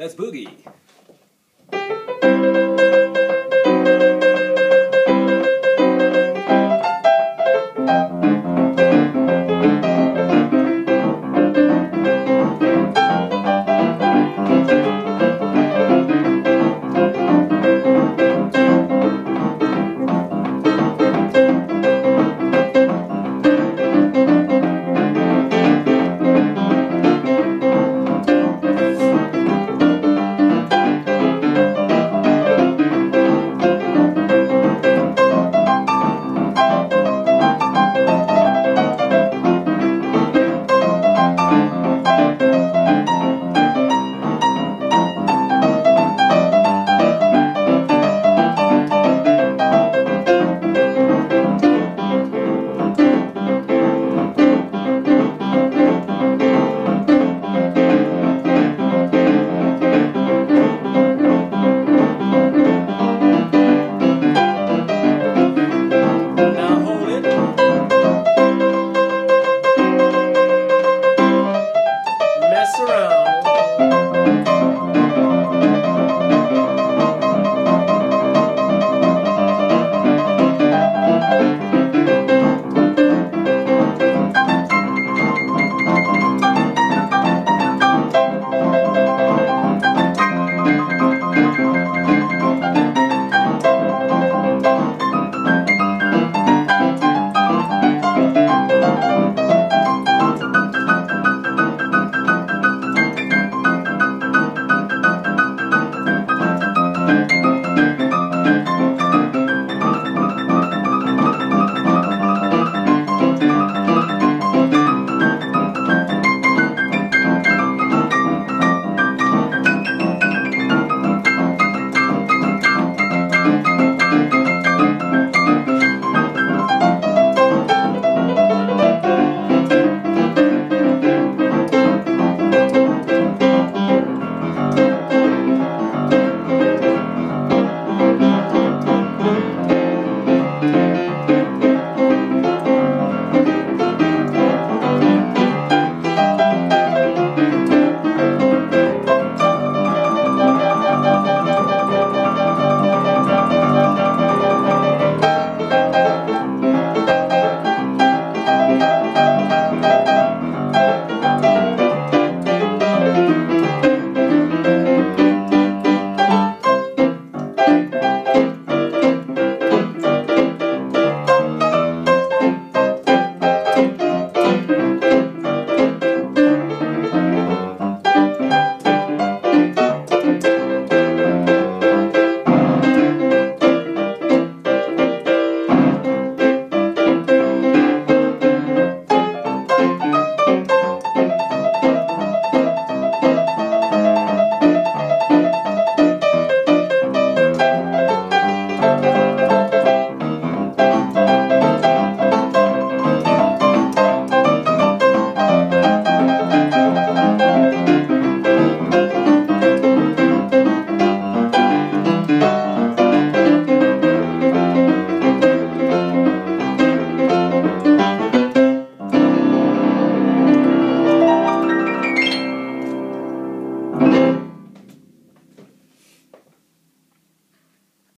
That's boogie.